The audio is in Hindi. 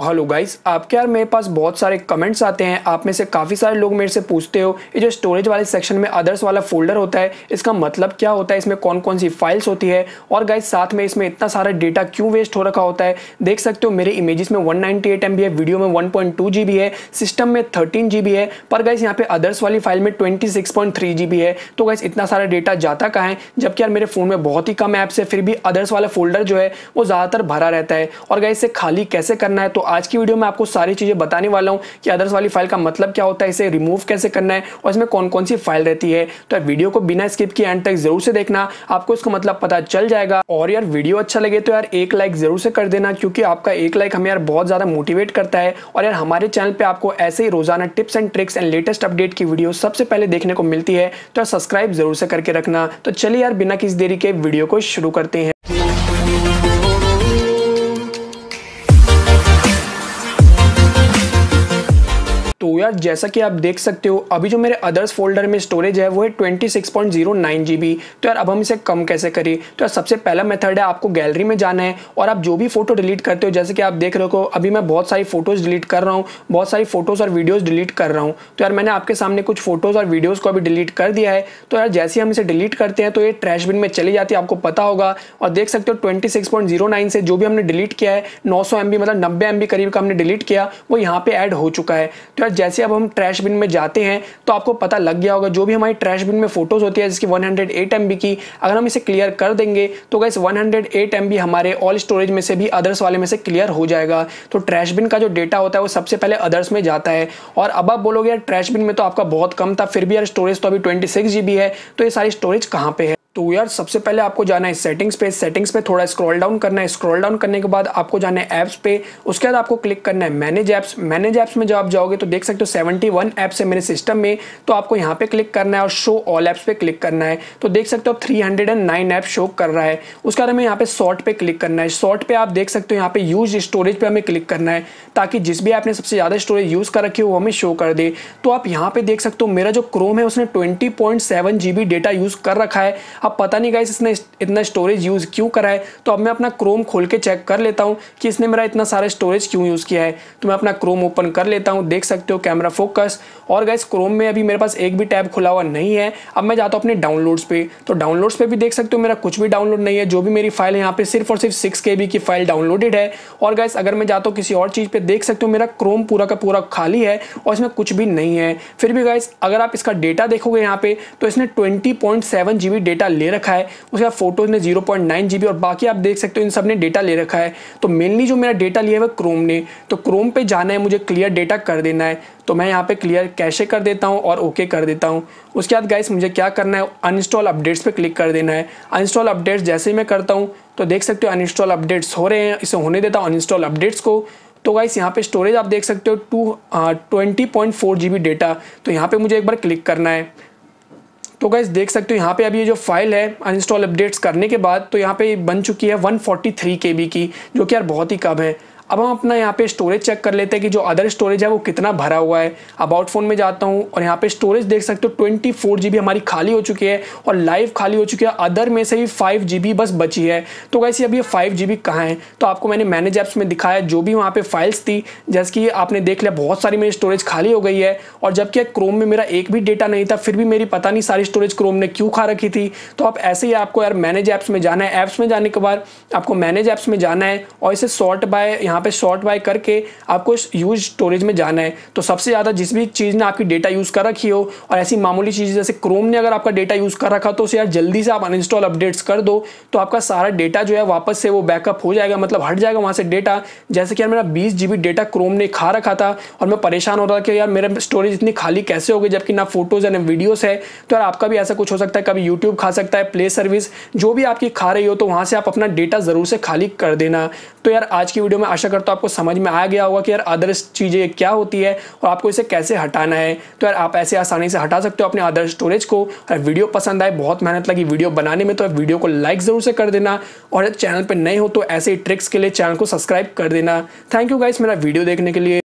हेलो गाइस आपके यार मेरे पास बहुत सारे कमेंट्स आते हैं। आप में से काफ़ी सारे लोग मेरे से पूछते हो, ये जो स्टोरेज वाले सेक्शन में अदर्स वाला फोल्डर होता है, इसका मतलब क्या होता है? इसमें कौन कौन सी फाइल्स होती है? और गाइस साथ में इसमें इतना सारा डेटा क्यों वेस्ट हो रखा होता है? देख सकते हो मेरे इमेजेस में वन है वीडियो में वन है सिस्टम में थर्टीन है, पर गाइस यहाँ पे अदर्स वाली फ़ाइल में ट्वेंटी है। तो गाइस इतना सारा डेटा जाता कहाँ है? जबकि यार मेरे फ़ोन में बहुत ही कम ऐप्स है, फिर भी अदर्स वाला फोल्डर जो है, वो ज़्यादातर भरा रहता है। और गाइस इसे खाली कैसे करना है? तो आज की वीडियो में आपको सारी चीज़ें बताने वाला हूँ कि अदर्स वाली फ़ाइल का मतलब क्या होता है, इसे रिमूव कैसे करना है और इसमें कौन कौन सी फ़ाइल रहती है। तो यार वीडियो को बिना स्किप किए एंड तक ज़रूर से देखना, आपको इसका मतलब पता चल जाएगा। और यार वीडियो अच्छा लगे तो यार एक लाइक ज़रूर से कर देना, क्योंकि आपका एक लाइक हमें यार बहुत ज़्यादा मोटिवेट करता है। और यार हमारे चैनल पर आपको ऐसे ही रोज़ाना tips and tricks and latest update की वीडियो सबसे पहले देखने को मिलती है। तो यार सब्सक्राइब ज़रूर से करके रखना। तो चलिए यार बिना किसी देरी के वीडियो को शुरू करते हैं। तो यार, जैसा कि आप देख सकते हो, अभी जो मेरे अदर्स फोल्डर में स्टोरेज है, वो है twenty six point zero nine G B तो यार, अब हम इसे कम कैसे करें? तो यार, सबसे पहला मेथड है, आपको गैलरी में जाना है, और आप जो भी फ़ोटो डिलीट करते हो, जैसे कि आप देख रहे हो, अभी मैं बहुत सारी फ़ोटोज़ डिलीट कर रहा हूँ, बहुत सारी फ़ोटोज़ और वीडियोज़ डिलीट कर रहा हूँ। तो यार, मैंने आपके सामने कुछ फ़ोटोज़ और वीडियोज़ को अभी डिलीट कर दिया है। तो यार, जैसे हम इसे डिलीट करते हैं तो ये ट्रैश बिन में चली जाती है, आपको पता होगा। और देख सकते हो twenty six point zero nine से जो भी हमने डिलीट किया है, नौ सौ मतलब नब्बे एम करीब का हमने डिलीट किया, वो यहाँ पे ऐड हो चुका है। तो जैसे अब हम ट्रैश बिन में जाते हैं तो आपको पता लग गया होगा, जो भी हमारी ट्रैश बिन में फ़ोटोज़ होती है, जिसकी 108 हंड्रेड की, अगर हम इसे क्लियर कर देंगे तो गैस 108 हंड्रेड हमारे ऑल स्टोरेज में से भी अदर्स वाले में से क्लियर हो जाएगा। तो ट्रैश बिन का जो डेटा होता है, वो सबसे पहले अदर्स में जाता है। और अब आप बोलोगे, यार ट्रैश बिन में तो आपका बहुत कम था, फिर भी यार स्टोरेज तो अभी ट्वेंटी है तो ये सारी स्टोरेज कहाँ पर है? तो यार, सबसे पहले आपको जाना है सेटिंग्स पे सेटिंग्स पे थोड़ा स्क्रॉल डाउन करना है। स्क्रॉल डाउन करने के बाद आपको जाना है ऐप्स पे। उसके बाद आपको क्लिक करना है मैनेज ऐप्स मैनेज ऐप्स में जब आप जाओगे तो देख सकते हो सेवेंटी वन ऐप्स है मेरे सिस्टम में। तो आपको यहाँ पे क्लिक करना है और शो ऑल ऐप्स पे क्लिक करना है। तो देख सकते हो थ्री ऐप शो कर रहा है। उसके बाद हमें यहाँ पे शॉर्ट पे क्लिक करना है। शॉर्ट पे आप देख सकते हो यहाँ पे यूज़ स्टोरेज पर हमें क्लिक करना है। ताकि जिस भी ऐप ने सबसे ज़्यादा स्टोरेज यूज़ कर रखी है, वो हमें शो कर दे। तो आप यहाँ पे देख सकते हो मेरा जो क्रोम है, उसने ट्वेंटी डेटा यूज़ कर रखा है। अब पता नहीं गाइस इसने इतना स्टोरेज यूज़ क्यों करा है? तो अब मैं अपना क्रोम खोल के चेक कर लेता हूँ कि इसने मेरा इतना सारा स्टोरेज क्यों यूज़ किया है। तो मैं अपना क्रोम ओपन कर लेता हूँ, देख सकते हो कैमरा फोकस और गैस क्रोम में अभी मेरे पास एक भी टैब खुला हुआ नहीं है। अब मैं जाता हूँ अपने डाउनलोड्स पे। तो डाउनलोड्स पे भी देख सकते हो मेरा कुछ भी डाउनलोड नहीं है। जो भी मेरी फ़ाइल है यहाँ पे सिर्फ़ और सिर्फ़ सिक्स के की फ़ाइल डाउनलोडेड है। और गैस अगर मैं जाता हूँ किसी और चीज़ पे, देख सकते हो मेरा क्रोम पूरा का पूरा खाली है और इसमें कुछ भी नहीं है। फिर भी गैस अगर आप इसका डेटा देखोगे यहाँ पे तो इसने twenty point seven G B data ले रखा है, उसके बाद फ़ोटोज़ ने ज़ीरो पॉइंट नाइन जी और बाकी आप देख सकते हो इन सबने डेटा ले रखा है। तो मेनली जो मेरा डेटा लिया है वह क्रोम ने। तो क्रोम पे जाना है, मुझे क्लियर डेटा कर देना है। तो मैं यहाँ पे क्लियर कैशे कर देता हूँ और ओके कर देता हूँ। उसके बाद गाइस मुझे क्या करना है? अनइंस्टॉल अपडेट्स पे क्लिक कर देना है। अनइंस्टॉल अपडेट्स जैसे ही मैं करता हूँ तो देख सकते हो अनइंस्टॉल अपडेट्स हो रहे हैं। इसे होने देता हूँ अनइंस्टॉल अपडेट्स को। तो गाइस यहाँ पे स्टोरेज आप देख सकते हो two twenty point four G B data तो यहाँ पे मुझे एक बार क्लिक करना है। तो गैस देख सकते हो, यहाँ पे अभी ये जो फ़ाइल है अनइंस्टॉल अपडेट्स करने के बाद तो यहाँ पे बन चुकी है 143 केबी की, जो कि यार बहुत ही कम है। अब हम अपना यहाँ पे स्टोरेज चेक कर लेते हैं कि जो अदर स्टोरेज है वो कितना भरा हुआ है। अबाउट फ़ोन में जाता हूँ और यहाँ पे स्टोरेज देख सकते हो ट्वेंटी फोर जी बी हमारी खाली हो चुकी है और लाइव खाली हो चुकी है। अदर में से भी फाइव जी बी बस बची है। तो वैसे अभी ये फाइव जी बी कहाँ है? तो आपको मैंने मैनेज ऐप्स में दिखाया जो भी वहाँ पे फाइल्स थी, जैसे कि आपने देख लिया, बहुत सारी मेरी स्टोरेज खाली हो गई है और जबकि क्रोम में मेरा एक भी डेटा नहीं था, फिर भी मेरी पता नहीं सारी स्टोरेज क्रोम ने क्यों खा रखी थी। तो आप ऐसे ही आपको यार मैनेज ऐप्स में जाना है। ऐप्स में जाने के बाद आपको मैनेज ऐप्स में जाना है और इसे शॉर्ट बाय यहाँ पे शॉर्ट बाय करके आपको यूज़ स्टोरेज में जाना है। तो सबसे ज़्यादा जिस भी चीज़ ने आपकी डेटा यूज़ कर रखी हो और ऐसी मामूली चीज़ जैसे क्रोम ने अगर आपका डेटा यूज़ कर रखा तो उसे यार जल्दी से आप अनइंस्टॉल अपडेट्स कर दो तो आपका सारा डेटा जो है वापस से वो बैकअप हो जाएगा मतलब हट जाएगा वहाँ से डेटा जैसे कि यार मेरा बीस जी डेटा क्रोम ने खा रखा था और मैं परेशान हो रहा था कि यार मेरा स्टोरेज इतनी खाली कैसे हो गई, जबकि ना फ़ोटोज़ है, ना वीडियोज़ है। तो यार आपका भी ऐसा कुछ हो सकता है, कभी यूट्यूब खा सकता है प्ले सर्विस जो भी आपकी खा रही हो तो वहाँ से आप अपना डेटा ज़रूर से खाली कर देना। तो यार आज की वीडियो में आशा करता हूँ आपको समझ में आ गया होगा कि यार अदर्स चीज़ें क्या होती है और आपको इसे कैसे हटाना है तो यार आप ऐसे आसानी से हटा सकते हो अपने अदर स्टोरेज को। और वीडियो पसंद आए, बहुत मेहनत लगी वीडियो बनाने में तो वीडियो को लाइक ज़रूर से कर देना और चैनल पर नए हो तो ऐसे ही ट्रिक्स के लिए चैनल को सब्सक्राइब कर देना। थैंक यू गाइस मेरा वीडियो देखने के लिए।